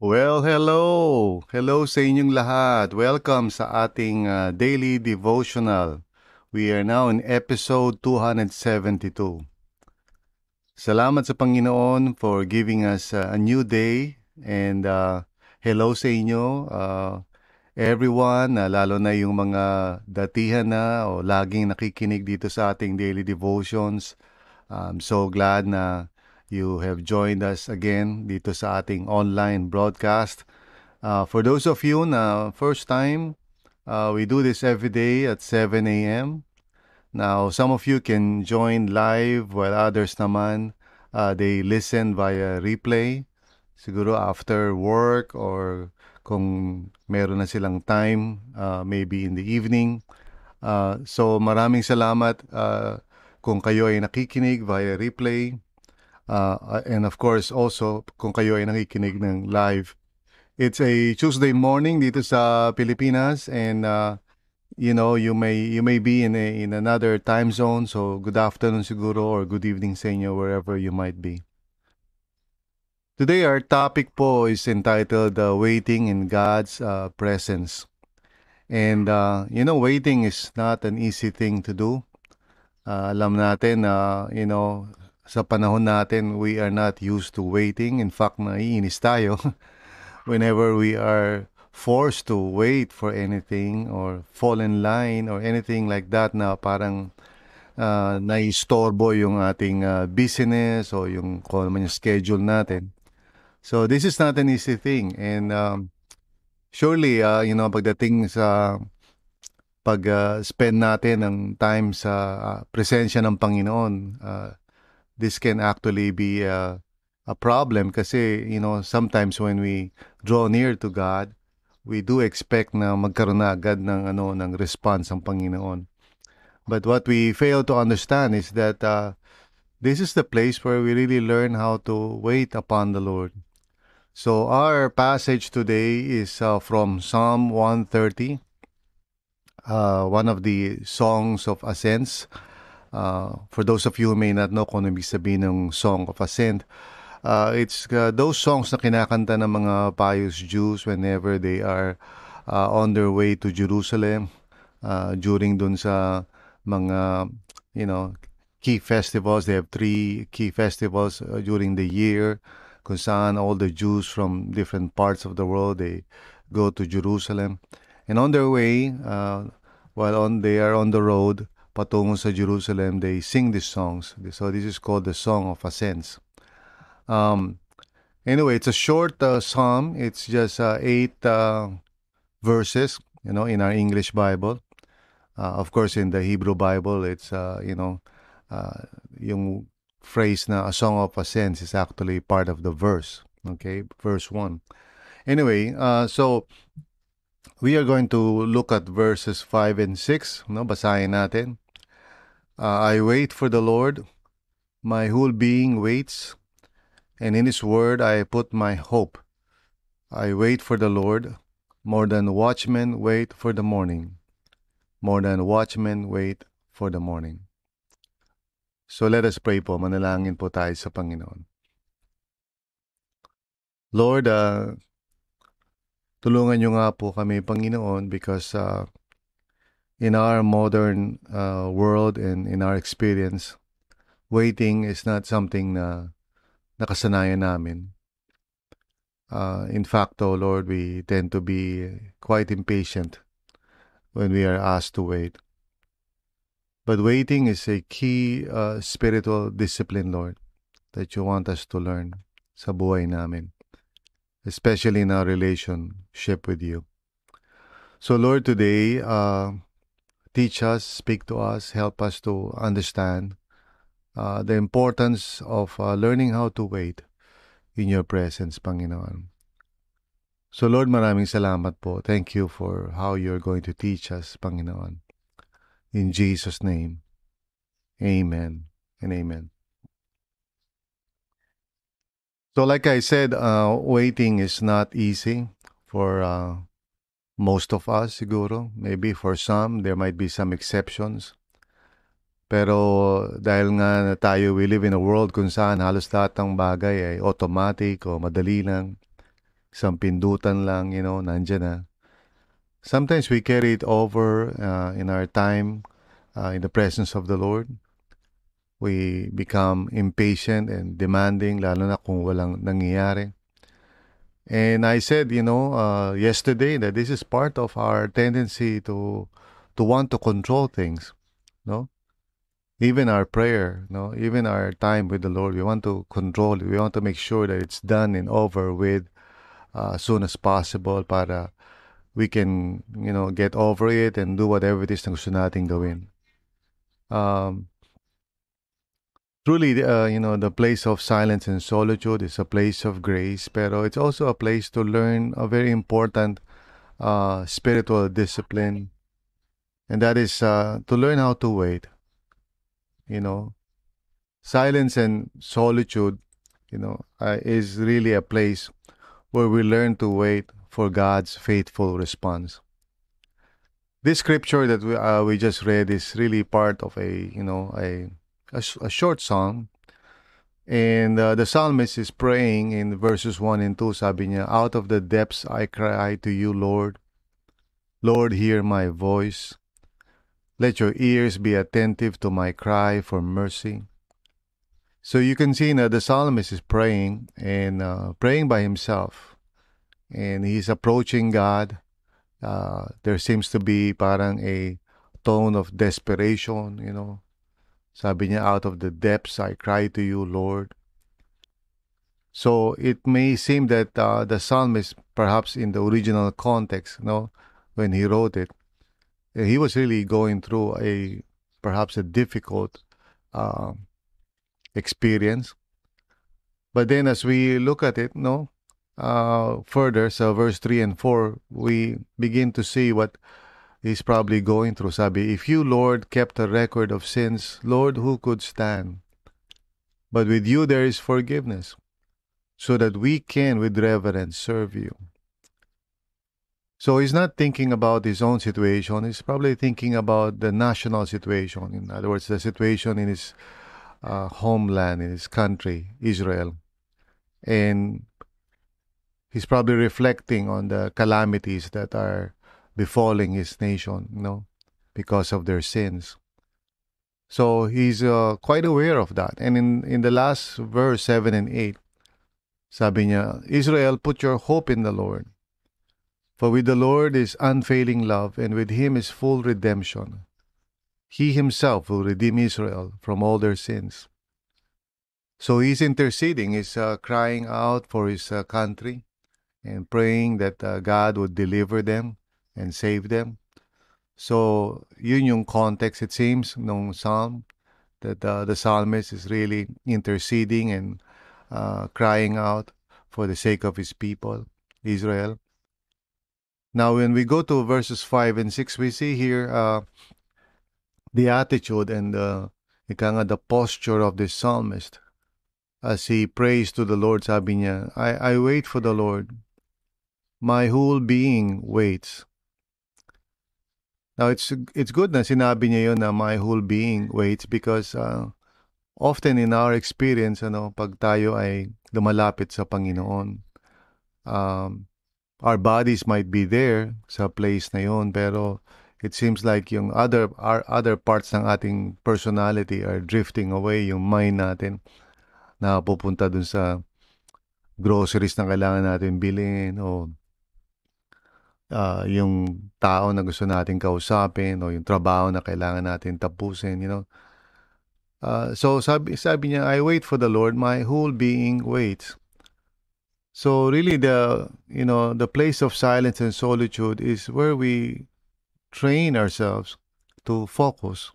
Well, hello! Hello sa inyong lahat. Welcome sa ating uh, daily devotional. We are now in episode 272. Salamat sa Panginoon for giving us uh, a new day and uh, hello sa inyo uh, everyone, uh, lalo na yung mga datihan na o laging nakikinig dito sa ating daily devotions. I'm so glad na you have joined us again dito sa ating online broadcast. Uh, for those of you na first time, uh, we do this every day at 7 a.m. Now, some of you can join live while others naman, uh, they listen via replay. Siguro after work or kung meron na silang time, uh, maybe in the evening. Uh, so maraming salamat uh, kung kayo ay nakikinig via replay. Uh, and of course, also, kung kayo ay nakikinig ng live, it's a Tuesday morning dito sa Pilipinas and uh, you know, you may you may be in a, in another time zone, so good afternoon siguro or good evening sa inyo wherever you might be. Today our topic po is entitled uh, Waiting in God's uh, Presence. And uh, you know, waiting is not an easy thing to do. Uh, alam natin na uh, you know, sa panahon natin, we are not used to waiting. In fact, naiinis tayo whenever we are forced to wait for anything or fall in line or anything like that na parang uh, naistorbo yung ating uh, business o yung kung ano yung schedule natin. So this is not an easy thing and um, surely uh, you know pagdating sa pag uh, spend natin ng time sa uh, presensya ng Panginoon uh, this can actually be a, a problem kasi, you know, sometimes when we draw near to God, we do expect na magkaroon na agad ng, ano, ng response ang Panginoon. But what we fail to understand is that uh, this is the place where we really learn how to wait upon the Lord. So our passage today is uh, from Psalm 130, uh, one of the songs of ascents. Uh, for those of you who may not know kung ano ibig sabihin ng Song of Ascent, uh, it's uh, those songs na kinakanta ng mga pious Jews whenever they are uh, on their way to Jerusalem uh, during dun sa mga, you know, key festivals. They have three key festivals uh, during the year kung saan all the Jews from different parts of the world, they go to Jerusalem. And on their way, uh, while on they are on the road, patungo sa Jerusalem, they sing these songs. So this is called the Song of Ascents. Um, anyway, it's a short uh, psalm. It's just uh, eight uh, verses, you know, in our English Bible. Uh, of course, in the Hebrew Bible, it's, uh, you know, uh, yung phrase na a song of ascents is actually part of the verse. Okay, verse 1. Anyway, so we are going to look at verses 5 and 6. No? Basahin natin. Uh, I wait for the Lord. My whole being waits, and in His word I put my hope. I wait for the Lord more than watchmen wait for the morning, more than watchmen wait for the morning. So let us pray po, manalangin po tayo sa Panginoon. Lord, uh, tulungan niyo nga po kami, Panginoon, because uh, in our modern uh, world and in our experience, waiting is not something na nakasanayan namin. Uh, in fact, oh Lord, we tend to be quite impatient when we are asked to wait. But waiting is a key uh, spiritual discipline, Lord, that you want us to learn sa buhay namin, especially in our relationship with you. So, Lord, today, uh, teach us, speak to us, help us to understand uh, the importance of uh, learning how to wait in your presence, Panginoon. So, Lord, maraming salamat po. Thank you for how you're going to teach us, Panginoon. In Jesus' name, amen and amen. So, like I said, uh, waiting is not easy for uh, most of us, siguro. Maybe for some, there might be some exceptions. Pero dahil nga tayo, we live in a world kung saan halos lahat ng bagay ay automatic o madali lang. Isang pindutan lang, you know, nandyan na. Sometimes we carry it over uh, in our time uh, in the presence of the Lord. We become impatient and demanding, lalo na kung walang nangyayari. And I said, you know, uh, yesterday that this is part of our tendency to to want to control things, no? Even our prayer, no, even our time with the Lord, we want to control it. We want to make sure that it's done and over with uh, as soon as possible para we can, you know, get over it and do whatever it is na gusto nating gawin. Um, truly, uh, you know, the place of silence and solitude is a place of grace, pero it's also a place to learn a very important uh, spiritual discipline, and that is uh, to learn how to wait. You know, silence and solitude, you know, uh, is really a place where we learn to wait for God's faithful response. This scripture that we, uh, we just read is really part of a, you know, a a, a short song. And uh, the psalmist is praying in verses 1 and 2. Sabi niya, Out of the depths I cry to you, Lord. Lord, hear my voice. Let your ears be attentive to my cry for mercy. So you can see now the psalmist is praying and uh, praying by himself. And he's approaching God. Uh, there seems to be parang a tone of desperation, you know, Sabi niya, out of the depths I cry to you, Lord. So it may seem that uh, the psalmist, perhaps in the original context, you know, when he wrote it, eh, he was really going through a perhaps a difficult uh, experience. But then, as we look at it, no, uh, further, so verse three and four, we begin to see what he's probably going through. Sabi, if you, Lord, kept a record of sins, Lord, who could stand? But with you there is forgiveness, so that we can with reverence serve you. So he's not thinking about his own situation. He's probably thinking about the national situation. In other words, the situation in his uh, homeland, in his country, Israel. And he's probably reflecting on the calamities that are befalling his nation, you know, because of their sins. So he's uh, quite aware of that. And in, in the last verse 7 and 8, sabi niya, Israel, put your hope in the Lord. For with the Lord is unfailing love, and with him is full redemption. He himself will redeem Israel from all their sins. So he's interceding, he's uh, crying out for his uh, country and praying that uh, God would deliver them and save them. So, yun yung context, it seems, nung psalm, that uh, the psalmist is really interceding and uh, crying out for the sake of his people, Israel. Now, when we go to verses 5 and 6, we see here uh, the attitude and the, nga, the posture of this psalmist as he prays to the Lord. Sabi niya, I, I wait for the Lord. My whole being waits. Now, it's it's good na sinabi niya yon na my whole being waits because uh, often in our experience, ano, pag tayo ay lumalapit sa Panginoon, um, our bodies might be there sa place na yon, pero it seems like yung other our other parts ng ating personality are drifting away, yung mind natin na pupunta dun sa groceries na kailangan natin bilhin o uh, yung tao na gusto natin kausapin o yung trabaho na kailangan natin tapusin, you know. Uh, so sabi, sabi niya, I wait for the Lord, my whole being waits. So really the, you know, the place of silence and solitude is where we train ourselves to focus,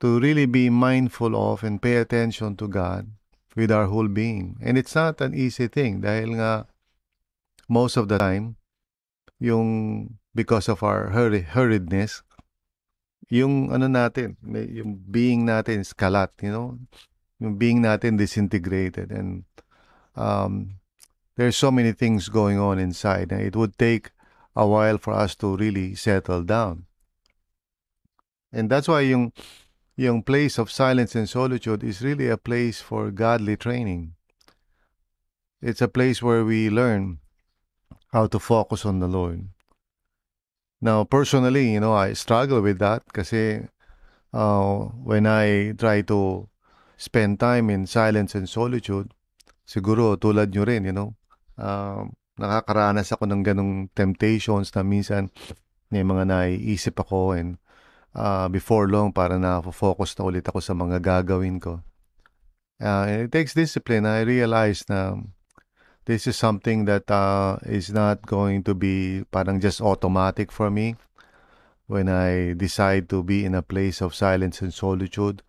to really be mindful of and pay attention to God with our whole being. And it's not an easy thing dahil nga most of the time, yung because of our hurry, hurriedness, yung ano natin, yung being natin is kalat, you know? Yung being natin disintegrated and um, there's so many things going on inside and it would take a while for us to really settle down. And that's why yung, yung place of silence and solitude is really a place for godly training. It's a place where we learn how to focus on the Lord. Now, personally, you know, I struggle with that kasi uh, when I try to spend time in silence and solitude, siguro tulad nyo rin, you know, uh, nakakaranas ako ng ganong temptations na minsan may mga naiisip ako and uh, before long para na-focus na ulit ako sa mga gagawin ko. Uh, it takes discipline. I realize na this is something that uh, is not going to be parang just automatic for me when I decide to be in a place of silence and solitude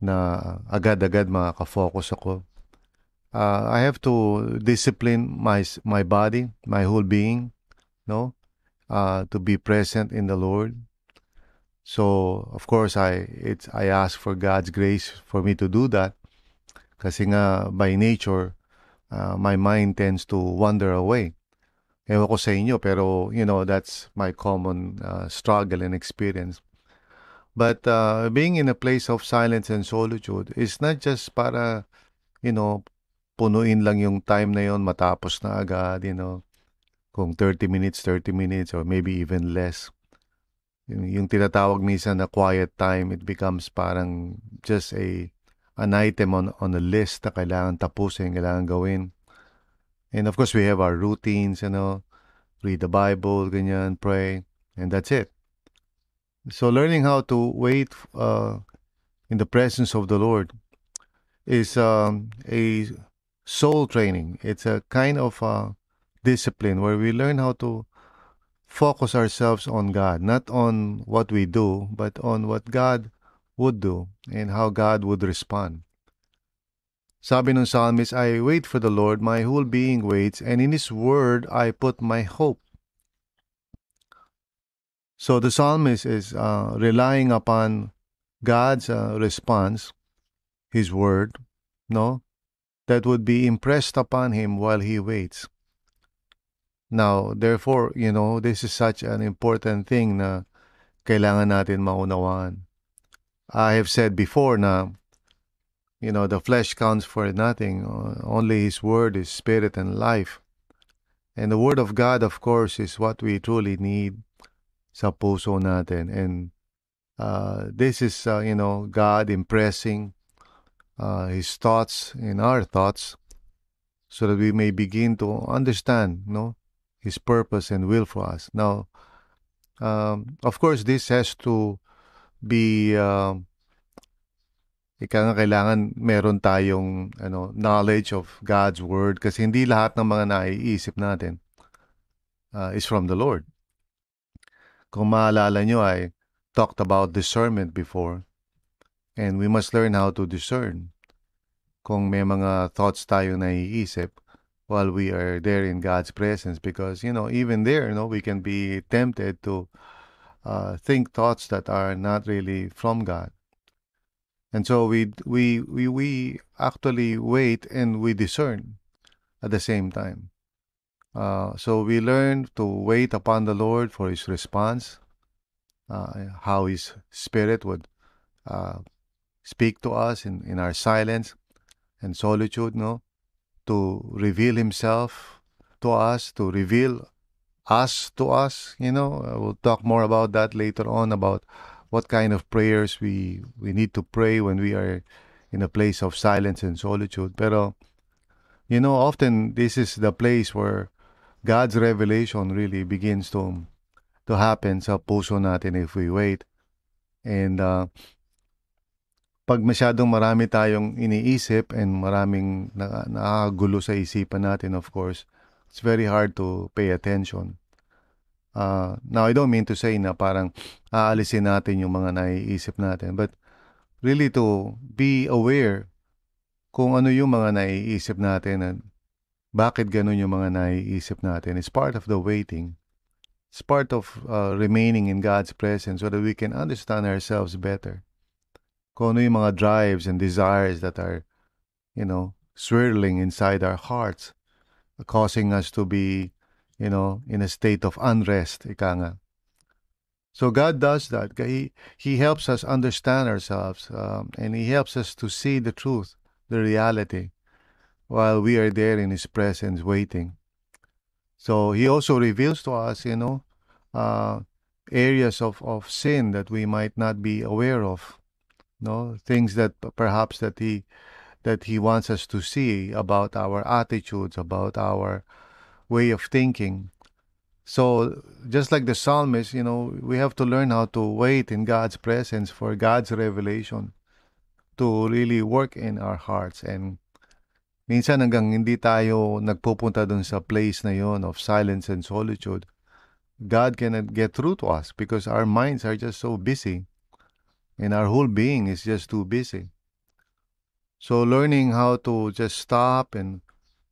na agad-agad makaka-focus ako uh, I have to discipline my my body, my whole being, no, uh, to be present in the Lord. So of course I it's I ask for God's grace for me to do that. Kasi nga by nature, uh, my mind tends to wander away. Ewan ko sa inyo, pero you know that's my common uh, struggle and experience. But uh, being in a place of silence and solitude is not just para, you know, punuin lang yung time na yon matapos na agad, you know. Kung 30 minutes, 30 minutes, or maybe even less. Yung, yung tinatawag minsan na quiet time, it becomes parang just a an item on, on a list na kailangan tapusin, kailangan gawin. And of course, we have our routines, you know, read the Bible, ganyan, pray, and that's it. So learning how to wait uh, in the presence of the Lord is um, a soul training. It's a kind of a discipline where we learn how to focus ourselves on God, not on what we do, but on what God would do and how God would respond. Sabi ng psalmist, I wait for the Lord, my whole being waits, and in His word I put my hope. So the psalmist is uh, relying upon God's uh, response, His word, no, that would be impressed upon him while he waits. Now, therefore, you know, this is such an important thing na kailangan natin maunawaan. I have said before now, you know, the flesh counts for nothing. Only His Word is spirit and life. And the Word of God, of course, is what we truly need sa puso natin. And uh, this is, uh, you know, God impressing uh, His thoughts in our thoughts so that we may begin to understand no, His purpose and will for us. Now, um, of course, this has to be uh, ika nga kailangan meron tayong ano, knowledge of God's Word kasi hindi lahat ng mga naiisip natin uh, is from the Lord. Kung maalala nyo, I talked about discernment before. And we must learn how to discern kung may mga thoughts tayo naiisip while we are there in God's presence because you know even there you know we can be tempted to uh, think thoughts that are not really from God and so we we we we actually wait and we discern at the same time uh, so we learn to wait upon the Lord for His response uh, how His Spirit would uh, speak to us in, in our silence and solitude, no? To reveal Himself to us, to reveal us to us, you know. We'll talk more about that later on about what kind of prayers we we need to pray when we are in a place of silence and solitude. Pero you know, often this is the place where God's revelation really begins to to happen sa puso natin if we wait. And uh, pag masyadong marami tayong iniisip and maraming na, nakagulo sa isipan natin, of course, it's very hard to pay attention. Uh, now, I don't mean to say na parang aalisin natin yung mga naiisip natin, but really to be aware kung ano yung mga naiisip natin at bakit ganun yung mga naiisip natin. It's part of the waiting. It's part of uh, remaining in God's presence so that we can understand ourselves better. Kung ano yung mga drives and desires that are, you know, swirling inside our hearts, causing us to be, you know, in a state of unrest, ika nga. So God does that. He, he helps us understand ourselves um, and He helps us to see the truth, the reality, while we are there in His presence waiting. So He also reveals to us, you know, uh, areas of, of sin that we might not be aware of. No, things that perhaps that He that He wants us to see about our attitudes, about our way of thinking. So, just like the psalmist, you know, we have to learn how to wait in God's presence for God's revelation to really work in our hearts. And minsan hanggang hindi tayo nagpupunta dun sa place na yon of silence and solitude, God cannot get through to us because our minds are just so busy and our whole being is just too busy. So, learning how to just stop and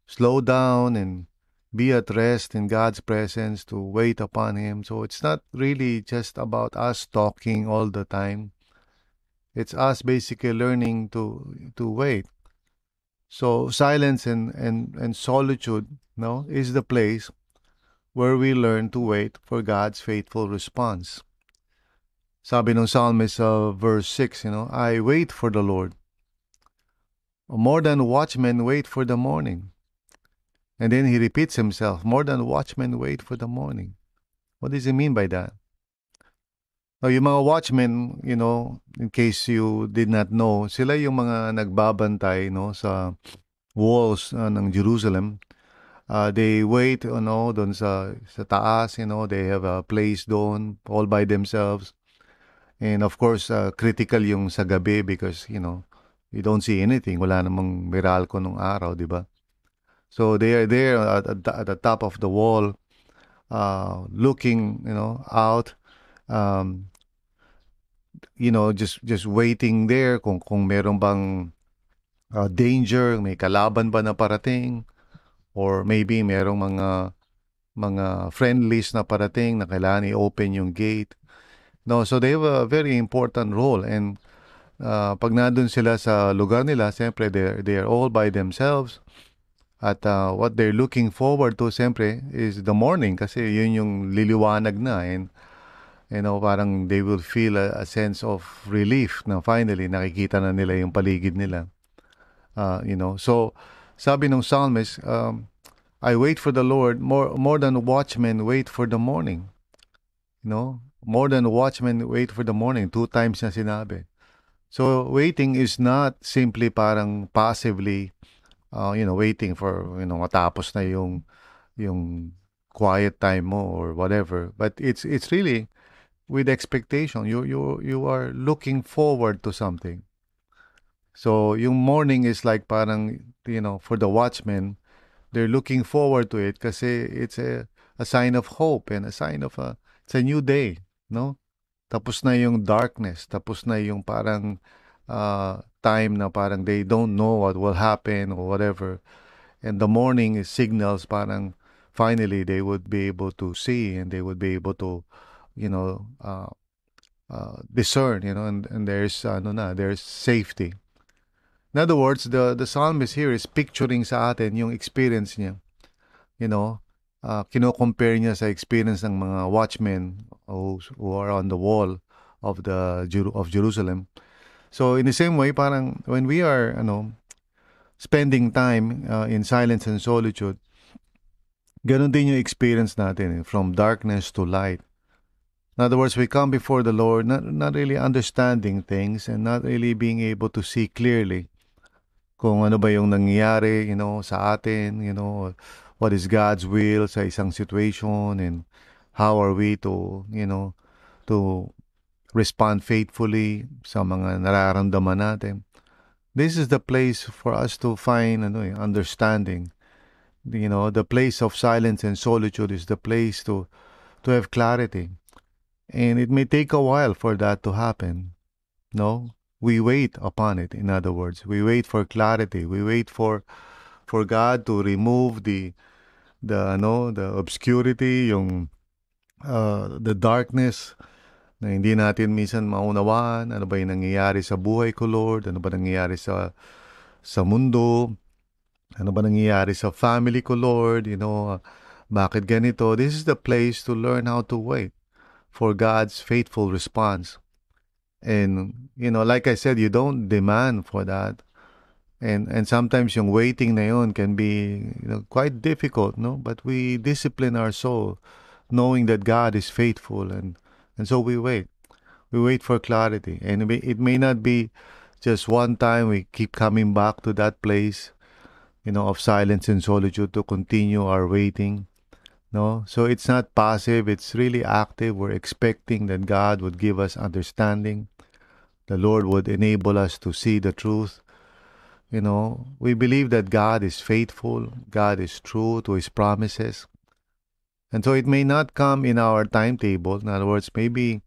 slow down and be at rest in God's presence, to wait upon Him. So it's not really just about us talking all the time. It's us basically learning to to wait. So silence and, and, and solitude no, is the place where we learn to wait for God's faithful response. Sabi ng psalmist uh, verse 6, you know, I wait for the Lord. More than watchmen wait for the morning. And then he repeats himself, more than watchmen wait for the morning. What does he mean by that? Now, yung mga watchmen, you know, in case you did not know, sila yung mga nagbabantay no, sa walls uh, ng Jerusalem. Uh, they wait, you know, doon sa, sa taas, you know, they have a place doon all by themselves. And of course, uh, critical yung sa gabi because, you know, you don't see anything. Wala namang Meralco nung araw, di ba? So they are there at, at, the top of the wall, uh, looking, you know, out, um, you know, just just waiting there kung kung meron bang uh, danger, may kalaban ba na parating, or maybe merong mga mga friendlies na parating na kailangan i-open yung gate. No, so they have a very important role and uh, pag nandun sila sa lugar nila, siyempre they're, they're all by themselves. At uh, what they're looking forward to, siyempre, is the morning kasi yun yung liliwanag na. And, you know, parang they will feel a, a sense of relief na finally nakikita na nila yung paligid nila. Uh, you know, so sabi ng psalmist, um, I wait for the Lord more, more than watchmen wait for the morning. You know, more than watchmen wait for the morning. Two times na sinabi. So waiting is not simply parang passively uh, you know, waiting for, you know, matapos na yung, yung quiet time mo or whatever. But it's, it's really with expectation. You, you, you are looking forward to something. So, yung morning is like parang, you know, for the watchmen, they're looking forward to it kasi it's a, a sign of hope and a sign of a, it's a new day, no? Tapos na yung darkness, tapos na yung parang uh, time na parang they don't know what will happen or whatever. And the morning is signals parang finally they would be able to see and they would be able to, you know, uh, uh, discern, you know, and, and there's, ano na, there's safety. In other words, the, the psalmist here is picturing sa atin yung experience niya. You know, uh, kino-compare niya sa experience ng mga watchmen who, who are on the wall of the of Jerusalem So in the same way, parang when we are, ano, spending time uh, in silence and solitude, ganun din yung experience natin, eh, from darkness to light. In other words, we come before the Lord not, not really understanding things and not really being able to see clearly kung ano ba yung nangyayari, you know, sa atin, you know, what is God's will sa isang situation and how are we to, you know, to respond faithfully sa mga nararamdaman natin. This is the place for us to find ano, eh, understanding. You know, the place of silence and solitude is the place to to have clarity. And it may take a while for that to happen. No? We wait upon it, in other words. We wait for clarity. We wait for for God to remove the the ano, the obscurity, yung uh, the darkness na hindi natin minsan maunawaan. Ano ba yung nangyayari sa buhay ko Lord? Ano ba nangyayari sa sa mundo? Ano ba nangyayari sa family ko Lord? You know bakit ganito? This is the place to learn how to wait for God's faithful response. And you know like I said you don't demand for that and and sometimes yung waiting na yun can be you know, quite difficult no but we discipline our soul knowing that God is faithful and and so we wait. We wait for clarity. And it may, it may not be just one time we keep coming back to that place, you know, of silence and solitude to continue our waiting. No? So it's not passive, it's really active. We're expecting that God would give us understanding. The Lord would enable us to see the truth. You know, we believe that God is faithful, God is true to his promises. And so it may not come in our timetable. In other words, maybe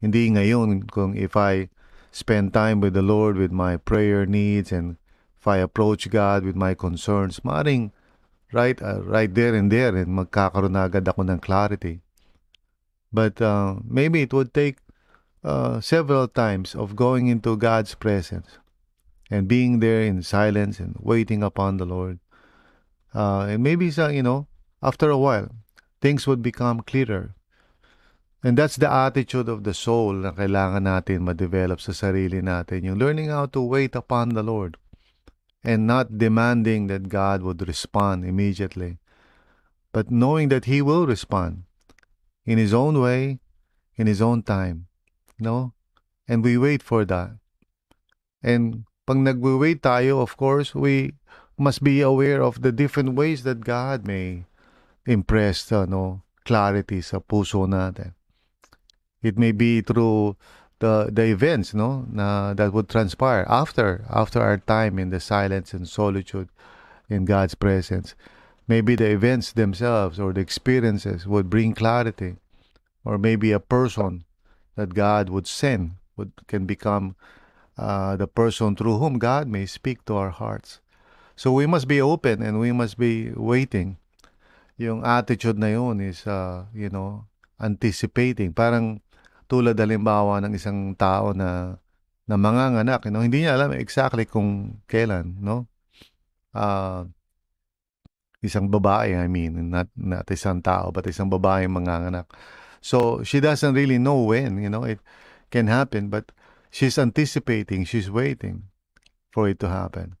hindi ngayon kung if I spend time with the Lord with my prayer needs and if I approach God with my concerns, maring right uh, right there and there and magkakaroon agad ako ng clarity. But uh, maybe it would take uh, several times of going into God's presence and being there in silence and waiting upon the Lord. Uh, and maybe, you know, after a while, things would become clearer. And that's the attitude of the soul na kailangan natin ma-develop sa sarili natin. Yung learning how to wait upon the Lord and not demanding that God would respond immediately, but knowing that He will respond in His own way, in His own time. No? And we wait for that. And pag nagwe-wait tayo, of course, we must be aware of the different ways that God may impressed no clarity sa puso natin. It may be through the the events no na that would transpire after after our time in the silence and solitude in God's presence. Maybe the events themselves or the experiences would bring clarity, or maybe a person that God would send would can become uh, the person through whom God may speak to our hearts. So we must be open and we must be waiting yung attitude na yun is, uh, you know, anticipating. Parang tulad halimbawa ng isang tao na na manganganak, you know, hindi niya alam exactly kung kailan, no? Uh, isang babae, I mean, not, not isang tao, but isang babae manganganak. So, she doesn't really know when, you know, it can happen, but she's anticipating, she's waiting for it to happen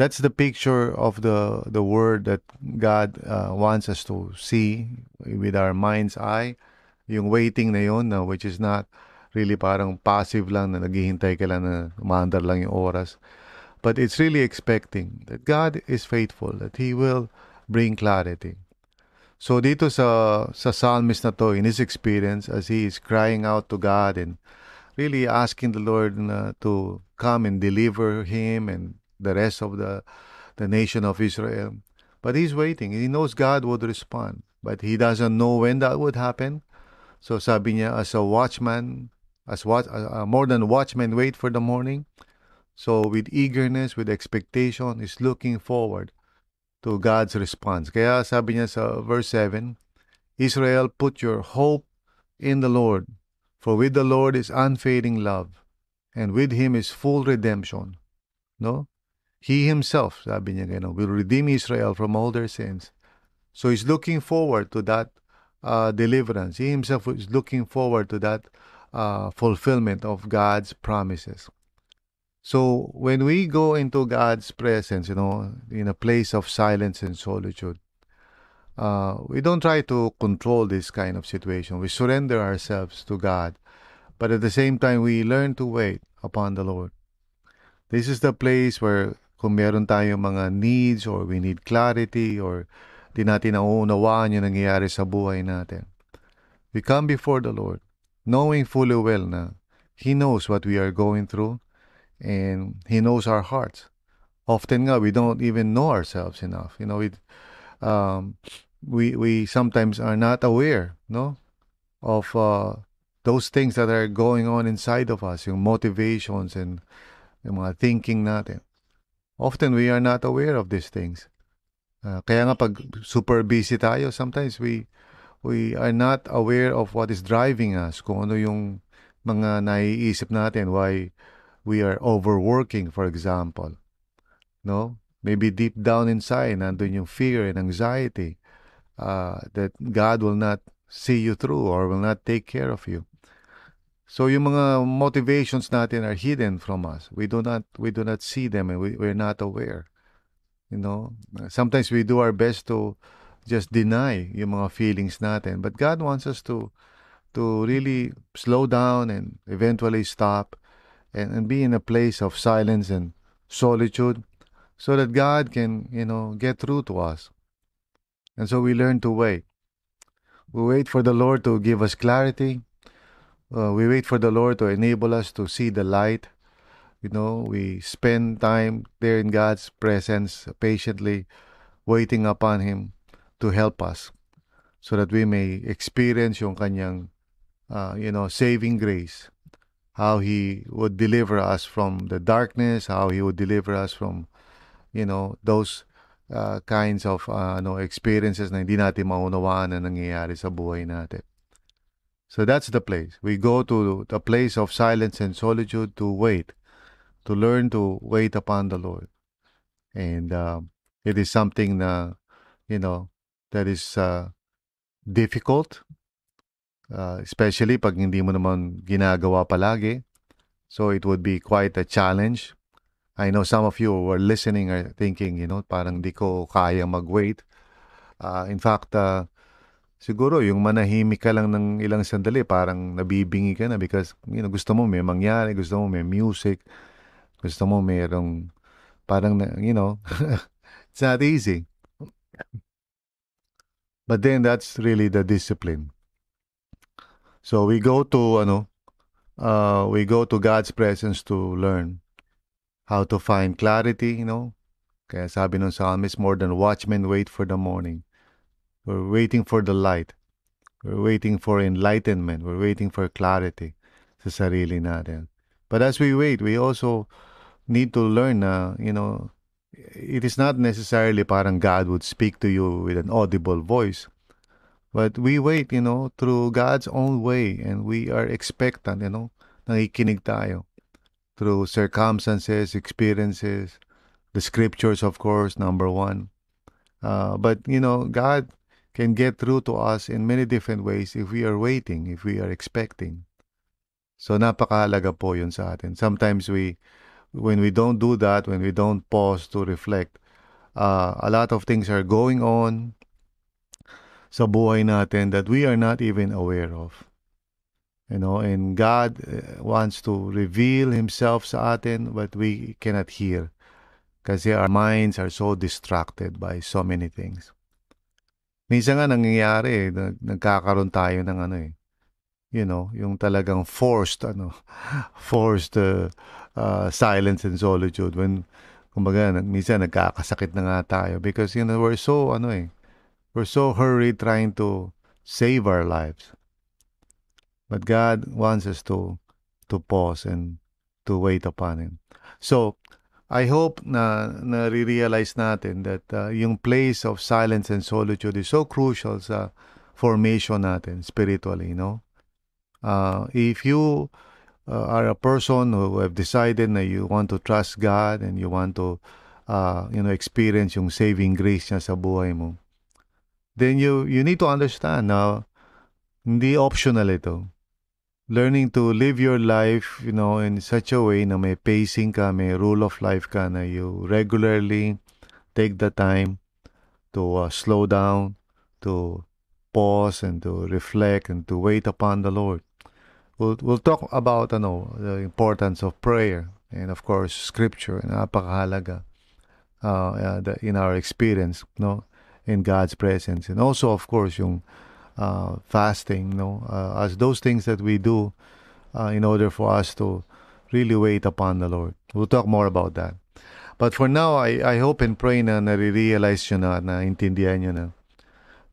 that's the picture of the the word that God uh, wants us to see with our mind's eye. Yung waiting na yun, na which is not really parang passive lang na naghihintay ka lang na umaandar lang yung oras. But it's really expecting that God is faithful, that He will bring clarity. So dito sa sa psalmist na to, in his experience, as he is crying out to God and really asking the Lord na to come and deliver him and the rest of the, the nation of Israel. But he's waiting. He knows God would respond. But he doesn't know when that would happen. So sabi niya, as a watchman, as watch, uh, more than watchmen wait for the morning. So with eagerness, with expectation, is looking forward to God's response. Kaya sabi niya sa verse 7, Israel, put your hope in the Lord, for with the Lord is unfading love, and with him is full redemption. No? He himself, sabi niya gano'n, will redeem Israel from all their sins. So he's looking forward to that uh, deliverance. He himself is looking forward to that uh, fulfillment of God's promises. So when we go into God's presence, you know, in a place of silence and solitude, uh, we don't try to control this kind of situation. We surrender ourselves to God, but at the same time, we learn to wait upon the Lord. This is the place where kung meron tayong mga needs or we need clarity or di natin nauunawaan yung nangyayari sa buhay natin. We come before the Lord knowing fully well na He knows what we are going through and He knows our hearts. Often nga, we don't even know ourselves enough. You know, we, um, we, we sometimes are not aware, no, of uh, those things that are going on inside of us, yung motivations and yung mga thinking natin. Often we are not aware of these things. Uh, kaya nga pag super busy tayo, sometimes we we are not aware of what is driving us, kung ano yung mga naiisip natin, why we are overworking, for example. No? Maybe deep down inside, nandun yung fear and anxiety uh, that God will not see you through or will not take care of you. So yung mga motivations natin are hidden from us. We do not we do not see them and we, we're not aware. You know, sometimes we do our best to just deny yung mga feelings natin. But God wants us to to really slow down and eventually stop and, and be in a place of silence and solitude so that God can, you know, get through to us. And so we learn to wait. We wait for the Lord to give us clarity. Uh, we wait for the Lord to enable us to see the light. You know, we spend time there in God's presence patiently, waiting upon Him to help us so that we may experience yung kanyang, uh, you know, saving grace. How He would deliver us from the darkness, how He would deliver us from, you know, those uh, kinds of uh, ano, experiences na hindi natin maunawaan na nangyayari sa buhay natin. So that's the place. We go to the place of silence and solitude to wait, to learn to wait upon the Lord. And uh, it is something na, you know, that is uh, difficult, uh, especially pag hindi mo naman ginagawa palagi. So it would be quite a challenge. I know some of you who are listening are thinking, you know, parang di ko kaya mag-wait. Uh, in fact, uh, siguro yung manahimik ka lang ng ilang sandali, parang nabibingi ka na because, you know, gusto mo may mangyari, gusto mo may music, gusto mo mayroong parang, you know, it's not easy. But then that's really the discipline. So we go to ano, uh, we go to God's presence to learn how to find clarity, you know. Kaya sabi ng psalmist, more than watchmen wait for the morning. We're waiting for the light. We're waiting for enlightenment. We're waiting for clarity sa sarili natin. But as we wait, we also need to learn na, you know, it is not necessarily parang God would speak to you with an audible voice. But we wait, you know, through God's own way and we are expectant, you know, nakikinig tayo through circumstances, experiences, the scriptures, of course, number one. Uh, but, you know, God can get through to us in many different ways if we are waiting, if we are expecting. So napakahalaga po yun sa atin. Sometimes we when we don't do that, when we don't pause to reflect, uh, a lot of things are going on sa buhay natin that we are not even aware of. You know, and God uh, wants to reveal Himself sa atin, but we cannot hear. Kasi our minds are so distracted by so many things. Minsan nga nangyayari, eh, nagkakaroon tayo ng ano eh, you know, yung talagang forced, ano, forced uh, uh, silence and solitude when kumbaga minsan nagkakasakit na nga tayo because you know we're so ano eh we're so hurried trying to save our lives but God wants us to to pause and to wait upon him so I hope na na-realize natin that uh, yung place of silence and solitude is so crucial sa formation natin spiritually, you know. Uh, if you uh, are a person who have decided that you want to trust God and you want to uh, you know experience yung saving grace niya sa buhay mo then you you need to understand na hindi optional ito learning to live your life, you know, in such a way na may pacing ka, may rule of life ka na you regularly take the time to uh, slow down, to pause and to reflect and to wait upon the Lord. We'll, we'll talk about ano, the importance of prayer and of course scripture napakahalaga uh, uh, in our experience no in God's presence and also of course yung uh, fasting no uh, as those things that we do uh, in order for us to really wait upon the Lord. We'll talk more about that. But for now, I, I hope and pray na nare-realize nyo na, na intindihan nyo na,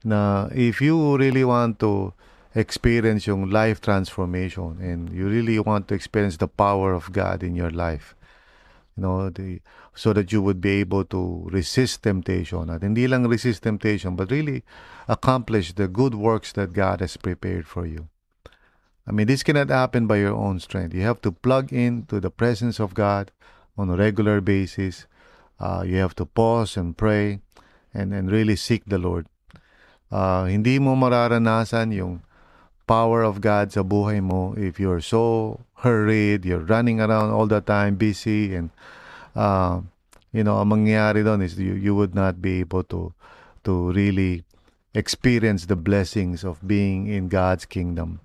na if you really want to experience yung life transformation and you really want to experience the power of God in your life, you know, the, so that you would be able to resist temptation. At hindi lang resist temptation, but really accomplish the good works that God has prepared for you. I mean, this cannot happen by your own strength. You have to plug in to the presence of God on a regular basis. Uh, you have to pause and pray and, and really seek the Lord. Uh, hindi mo mararanasan yung power of God sa buhay mo if you're so hurried, you're running around all the time, busy, and uh, you know, ang mangyayari doon is you, you would not be able to to really experience the blessings of being in God's kingdom.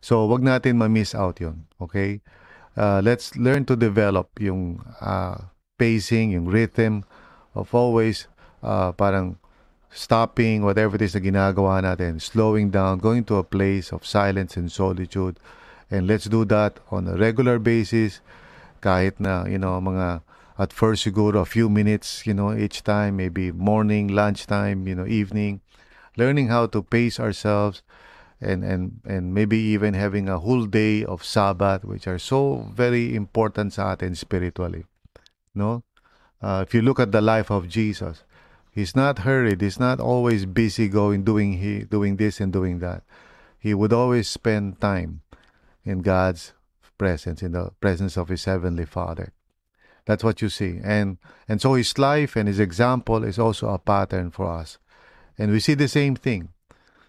So, wag natin ma-miss out yon okay? Uh, let's learn to develop yung uh, pacing, yung rhythm of always uh, parang stopping whatever it is na ginagawa natin, slowing down, going to a place of silence and solitude. And let's do that on a regular basis kahit na, you know, mga at first you go to a few minutes, you know, each time, maybe morning, lunchtime, you know, evening, learning how to pace ourselves and and and maybe even having a whole day of Sabbath, which are so very important sa atin spiritually. No, uh, if you look at the life of Jesus, he's not hurried. He's not always busy going doing he doing this and doing that. He would always spend time in God's presence, in the presence of his heavenly Father. That's what you see, and and so his life and his example is also a pattern for us, and we see the same thing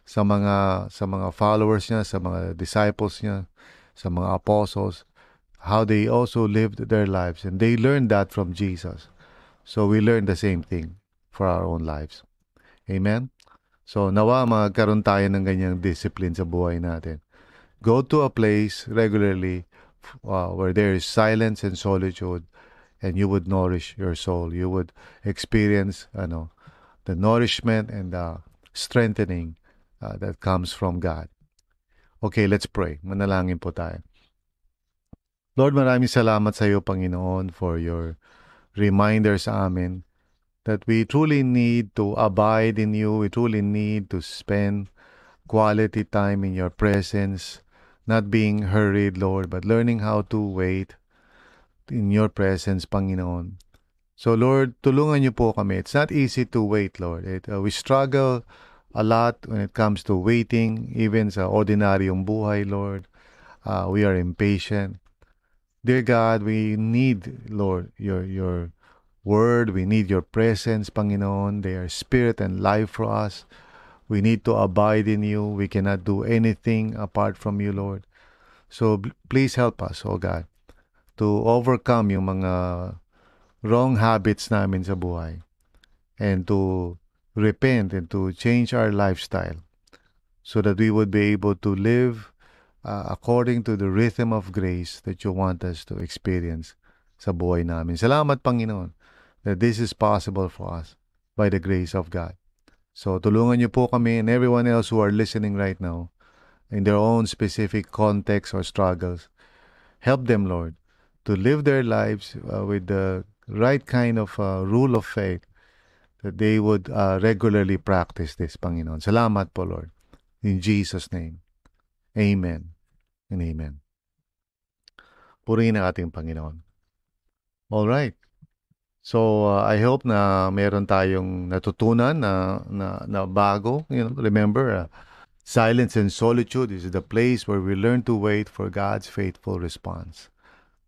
sa mga sa mga followers niya, sa mga disciples niya, sa mga apostles, how they also lived their lives and they learned that from Jesus. So we learn the same thing for our own lives. Amen. So nawa magkaroon tayo ng ganyang discipline sa buhay natin. Go to a place regularly uh, where there is silence and solitude and you would nourish your soul. You would experience ano, the nourishment and the strengthening uh, that comes from God. Okay, let's pray. Manalangin po tayo. Lord, maraming salamat sa iyo, Panginoon, for your reminder sa amin that we truly need to abide in you. We truly need to spend quality time in your presence, not being hurried, Lord, but learning how to wait in your presence, Panginoon. So, Lord, tulungan niyo po kami. It's not easy to wait, Lord. It, uh, we struggle a lot when it comes to waiting, even sa ordinaryong buhay, Lord. Uh, we are impatient. Dear God, we need, Lord, your your word. We need your presence, Panginoon. They are spirit and life for us. We need to abide in you. We cannot do anything apart from you, Lord. So please help us, oh God, to overcome yung mga wrong habits namin sa buhay and to repent and to change our lifestyle so that we would be able to live uh, according to the rhythm of grace that you want us to experience sa buhay namin. Salamat, Panginoon, that this is possible for us by the grace of God. So, tulungan niyo po kami and everyone else who are listening right now in their own specific context or struggles. Help them, Lord, to live their lives uh, with the right kind of uh, rule of faith that they would uh, regularly practice this, Panginoon. Salamat po, Lord. In Jesus' name. Amen and amen. Purihin ang ating Panginoon. All right. So, uh, I hope na meron tayong natutunan na, na, na bago. You know, remember, uh, silence and solitude is the place where we learn to wait for God's faithful response.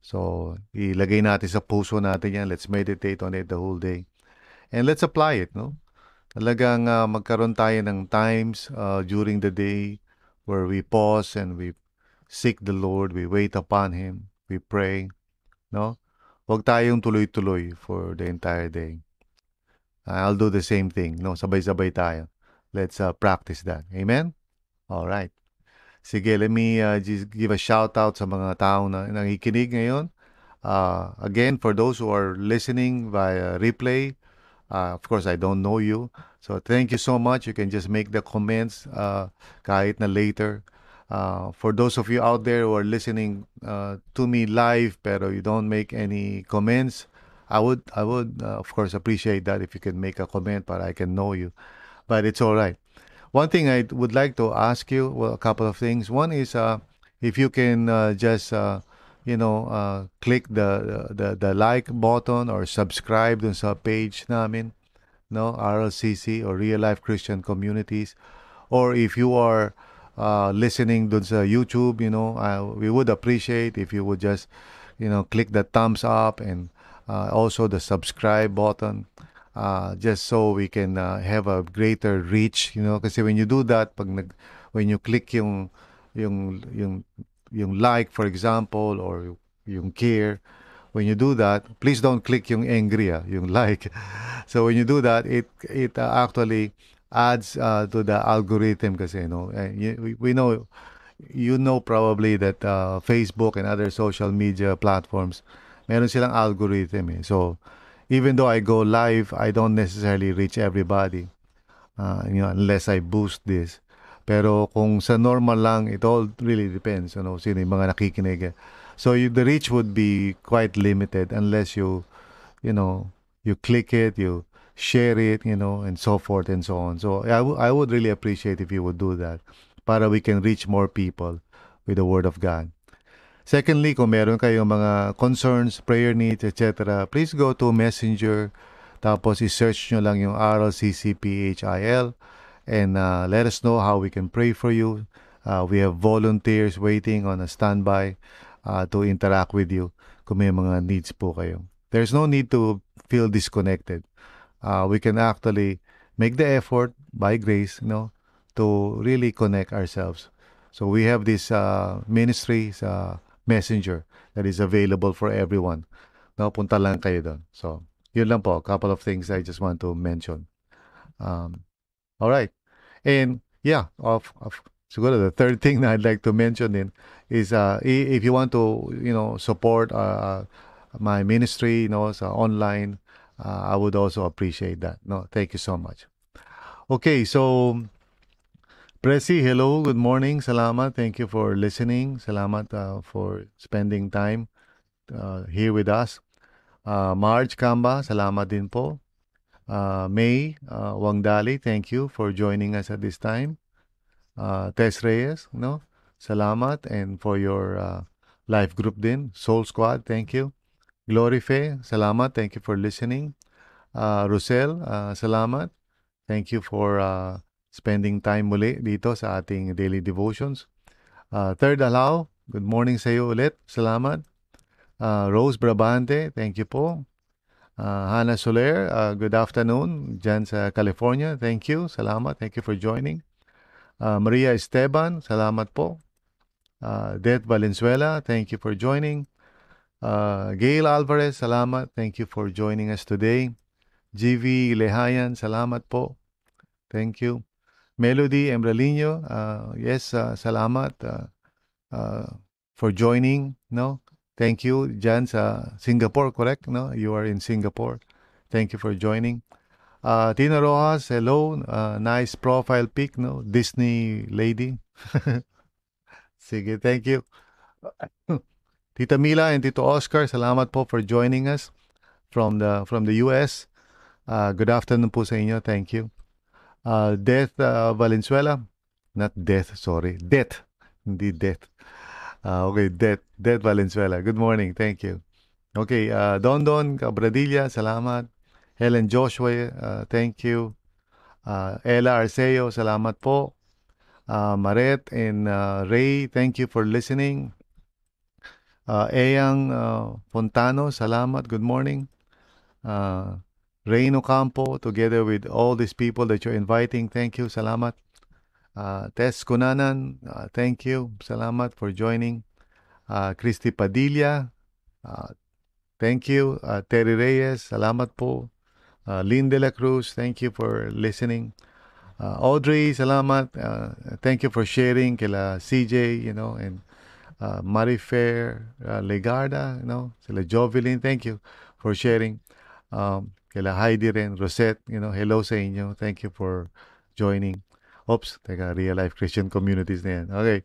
So, ilagay natin sa puso natin yan. Let's meditate on it the whole day. And let's apply it, no? Talagang uh, magkaroon tayo ng times uh, during the day where we pause and we seek the Lord, we wait upon Him, we pray, no? Huwag tayong tuloy-tuloy for the entire day. I'll do the same thing, no? Sabay-sabay tayo. Let's uh, practice that. Amen? All right. Sige, let me uh, just give a shout out sa mga tao na nakikinig ngayon. Uh, again, for those who are listening via replay, uh, of course, I don't know you. So thank you so much. You can just make the comments uh, kahit na later. Uh, for those of you out there who are listening uh, to me live pero you don't make any comments, I would I would uh, of course appreciate that if you can make a comment but I can know you. But it's all right. One thing I would like to ask you, well, a couple of things. One is uh, if you can uh, just uh, you know uh, click the, the the like button or subscribe dun sa page namin, no RLCC or Real Life Christian Communities, or if you are uh, listening dun sa YouTube, you know, we would appreciate if you would just, you know, click the thumbs up and uh, also the subscribe button. Uh, just so we can uh, have a greater reach, you know, kasi when you do that, pag nag, when you click yung, yung, yung, yung like, for example, or yung care, when you do that, please don't click yung angry, ah, yung like. So when you do that, it, it uh, actually adds uh, to the algorithm kasi, no? And you, we know, you know probably that uh, Facebook and other social media platforms, meron silang algorithm eh. So, even though I go live, I don't necessarily reach everybody. Uh, you know, unless I boost this. Pero kung sa normal lang, it all really depends, you know, sino yung mga nakikinig. So you, the reach would be quite limited unless you, you know, you click it, you share it, you know, and so forth and so on. So I, w- I would really appreciate if you would do that para we can reach more people with the Word of God. Secondly, kung meron kayong mga concerns, prayer needs, etc., please go to Messenger, tapos i-search nyo lang yung RLCCPHIL and uh, let us know how we can pray for you. Uh, we have volunteers waiting on a standby uh, to interact with you kung may mga needs po kayo. There's no need to feel disconnected. Uh, we can actually make the effort by grace, you know, to really connect ourselves. So we have this uh, ministry sa Messenger that is available for everyone. No, punta lang kayo doon. So, yun lang po. A couple of things I just want to mention. Um, all right. And yeah, of, of siguro the third thing that I'd like to mention in is uh, if you want to, you know, support uh, my ministry, you know, sa online, uh, I would also appreciate that. No, thank you so much. Okay, so Presi, hello, good morning. Salamat. Thank you for listening. Salamat uh, for spending time uh, here with us. Uh, Marge Kamba, salamat din po. Uh, May uh, Wangdali, thank you for joining us at this time. Uh, Tess Reyes, no? Salamat and for your uh, life group din. Soul Squad, thank you. Glory Fe, salamat. Thank you for listening. Uh, Rosel, uh, salamat. Thank you for uh, spending time muli dito sa ating daily devotions. Uh, third Allow, good morning sa iyo ulit. Salamat. Uh, Rose Brabante, thank you po. Uh, Hannah Soler, uh, good afternoon dyan sa California. Thank you. Salamat. Thank you for joining. Uh, Maria Esteban, salamat po. Uh, Det Valenzuela, thank you for joining. Uh, Gail Alvarez, salamat. Thank you for joining us today. GV Lehayan, salamat po. Thank you. Melody Embralino, uh, yes, uh, salamat uh, uh, for joining, no? Thank you, Jan, sa Singapore, correct? No, you are in Singapore. Thank you for joining. Uh, Tina Rojas, hello. Uh, nice profile pic, no? Disney lady. Sige, thank you. Tita Mila and Tito Oscar, salamat po for joining us from the from the US. Uh, good afternoon po sa inyo. Thank you. Uh, Death uh, Valenzuela, not Death, sorry. Death, hindi Death. Uh, okay, Death, Death Valenzuela. Good morning. Thank you. Okay, uh, Don Don Cabradilla, salamat. Helen Joshua, uh, thank you. Uh, Ella Arceo, salamat po. Uh, Maret and uh, Ray, thank you for listening. Uh, Eyang uh, Fontano, salamat. Good morning. Uh, Reino Campo, together with all these people that you're inviting, thank you. Salamat. Uh, Tess Kunanan, uh, thank you. Salamat for joining. Uh, Christy Padilla, uh, thank you. Uh, Terry Reyes, salamat po. Uh, Lynn De La Cruz, thank you for listening. Uh, Audrey, salamat. Uh, thank you for sharing. Kila CJ, you know, and uh, Marifer uh, Legarda, you know, sila Jovelyn, thank you for sharing. Um, kila Heidi rin, Rosette, you know, hello sa inyo. Thank you for joining. Oops, teka, real life Christian communities na yan. Okay.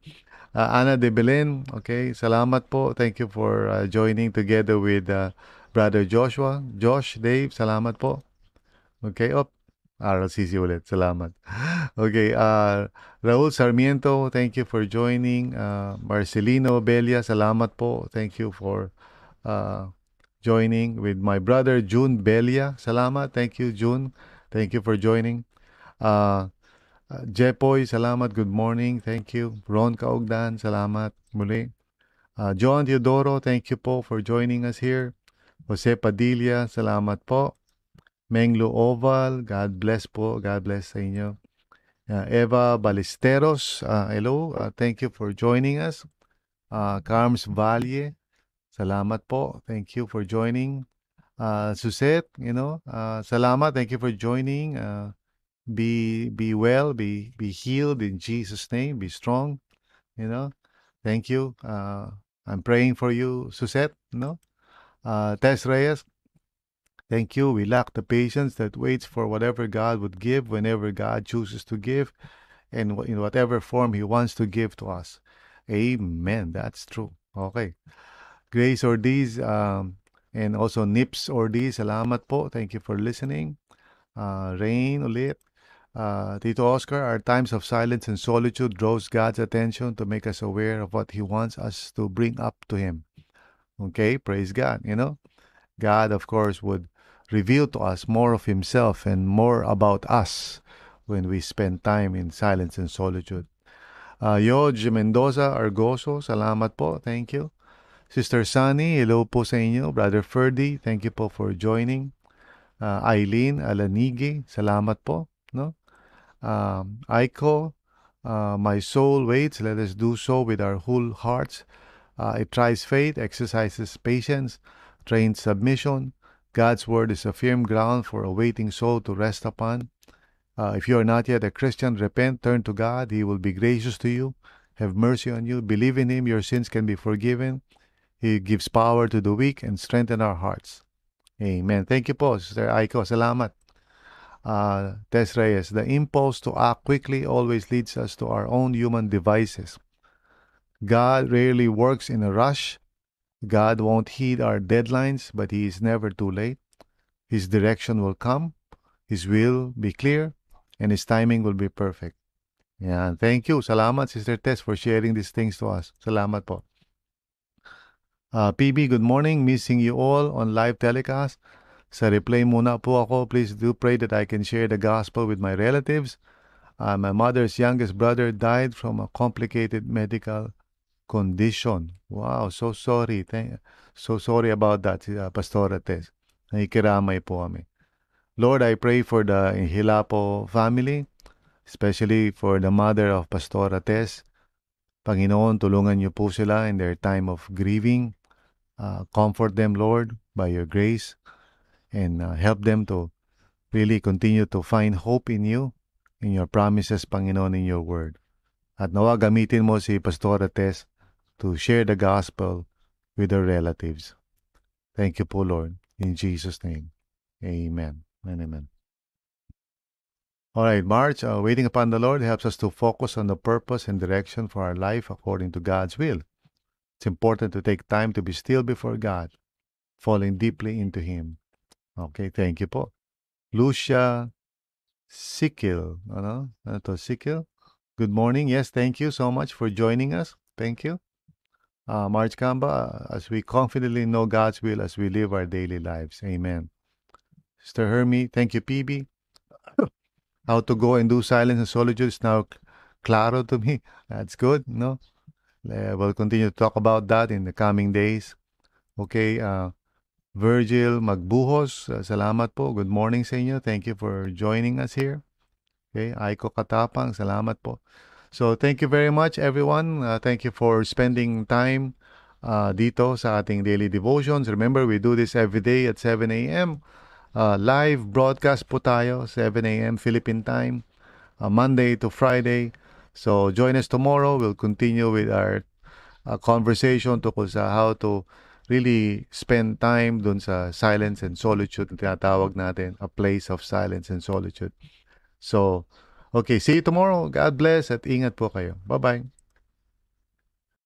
Uh, Ana de Belen, okay, salamat po. Thank you for uh, joining together with uh, Brother Joshua. Josh, Dave, salamat po. Okay, op. RLCC ulit. Salamat. Okay, uh, Raul Sarmiento, thank you for joining. Uh, Marcelino Belia, salamat po. Thank you for uh, joining with my brother June Belia. Salamat. Thank you, June. Thank you for joining. Uh, uh, Jepoy, salamat. Good morning. Thank you. Ron Kaugdan, salamat. Muli. Uh, John Teodoro, thank you po for joining us here. Jose Padilla, salamat po. Menglo Oval, God bless po. God bless sa inyo. Uh, Eva Ballesteros, uh, hello. Uh, thank you for joining us. Uh, Carms Valle, salamat po. Thank you for joining. Uh, Suzette, you know, uh, salamat. Thank you for joining. Uh, be be well, be be healed in Jesus' name. Be strong, you know. Thank you. Uh, I'm praying for you, Suzette, you know. Uh, Tess Reyes, Thank you. We lack the patience that waits for whatever God would give whenever God chooses to give and in whatever form He wants to give to us. Amen. That's true. Okay. Grace Ortiz um, and also Nips Ortiz, salamat po. Thank you for listening. Uh, Rain ulit. Uh, Tito Oscar, our times of silence and solitude draws God's attention to make us aware of what He wants us to bring up to Him. Okay, praise God. You know, God, of course, would reveal to us more of Himself and more about us when we spend time in silence and solitude. Uh, Yoj Mendoza Argoso, salamat po. Thank you. Sister Sunny, hello po sa inyo. Brother Ferdy, thank you po for joining. Uh, Eileen Alanigi, salamat po. No? Um, Aiko, uh, my soul waits. Let us do so with our whole hearts. Uh, it tries faith, exercises patience, trains submission, God's word is a firm ground for a waiting soul to rest upon. Uh, if you are not yet a Christian, repent, turn to God. He will be gracious to you, have mercy on you. Believe in Him, your sins can be forgiven. He gives power to the weak and strengthen our hearts. Amen. Thank you po, Sister Aiko. Salamat. Uh, Tess Reyes, the impulse to act quickly always leads us to our own human devices. God rarely works in a rush. God won't heed our deadlines, but He is never too late. His direction will come, His will be clear, and His timing will be perfect. Yeah, thank you. Salamat, Sister Tess, for sharing these things to us. Salamat po. Uh, PB, good morning. Missing you all on live telecast. Sa replay muna po ako. Please do pray that I can share the gospel with my relatives. Uh, my mother's youngest brother died from a complicated medical condition. Wow, so sorry. Thank, so sorry about that, uh, Pastora Tess. Nakikiramay po kami. Lord, I pray for the Hilapo family, especially for the mother of Pastora Tess. Panginoon, tulungan niyo po sila in their time of grieving. Uh, comfort them, Lord, by your grace, and uh, help them to really continue to find hope in you, in your promises, Panginoon, in your word. At nawa gamitin mo si Pastora to share the gospel with their relatives. Thank you po, Lord. In Jesus' name. Amen and amen. All right, March, uh, waiting upon the Lord helps us to focus on the purpose and direction for our life according to God's will. It's important to take time to be still before God, falling deeply into Him. Okay, thank you po. Lucia Sikil, ano? Ano to, Sikil? Good morning. Yes, thank you so much for joining us. Thank you. uh, March Kamba, as we confidently know God's will as we live our daily lives. Amen. Sister Hermie, thank you, PB. How to go and do silence and solitude is now claro to me. That's good, no? Uh, we'll continue to talk about that in the coming days. Okay, uh, Virgil Magbuhos, uh, salamat po. Good morning sa inyo. Thank you for joining us here. Okay, Aiko Katapang, salamat po. So, thank you very much everyone. Uh, thank you for spending time uh, dito sa ating daily devotions. Remember, we do this every day at 7 a.m. Uh, live broadcast po tayo, 7 a.m. Philippine time, uh, Monday to Friday. So, join us tomorrow. We'll continue with our uh, conversation tungkol sa how to really spend time dun sa silence and solitude na tinatawag natin, a place of silence and solitude. So, okay, see you tomorrow. God bless at ingat po kayo. Bye-bye.